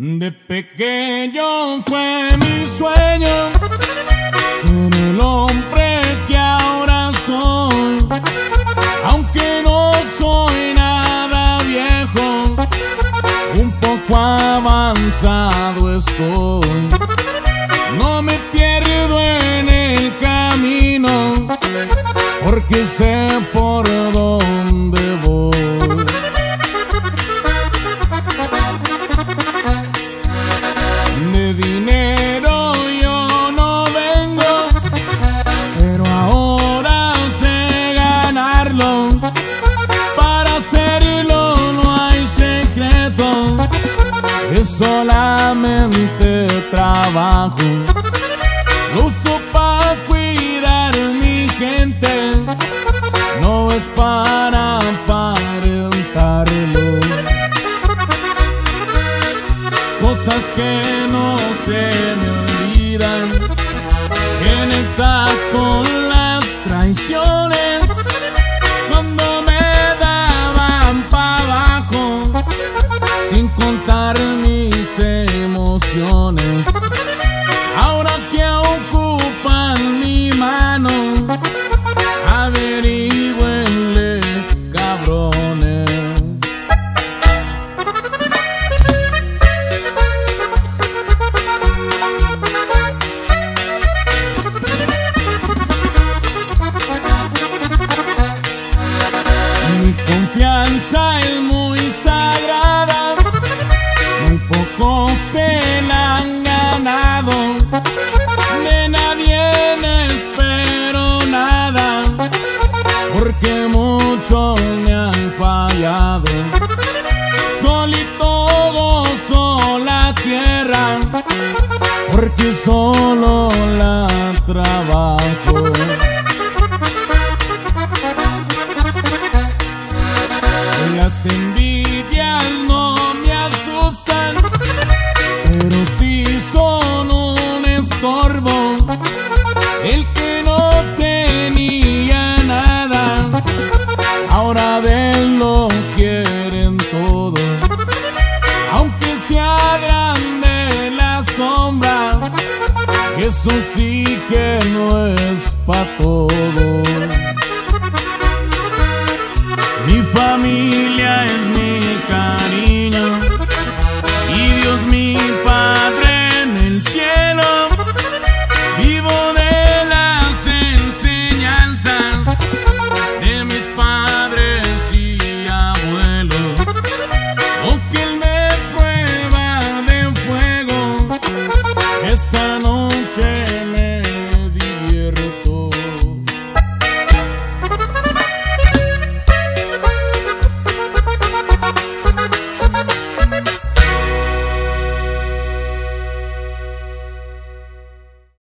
De pequeño fue mi sueño ser el hombre que ahora soy. Aunque no soy nada viejo, un poco avanzado estoy. No me pierdo en el camino, porque sé por dónde solamente trabajo. Lo uso para cuidar mi gente, no es para aparentarlo. Cosas que no se me olvidan, en exacto las traiciones mis emociones. Ahora que ocupan mi mano, averigüenle, cabrones. Mi confianza se la han ganado. De nadie me espero nada, porque muchos me han fallado. Solito gozo la tierra, porque solo la trabajo. Las envidias no me asustan, sí son un estorbo. El que no tenía nada, ahora de él lo quieren todo. Aunque sea grande la sombra, eso sí que no es pa' todos.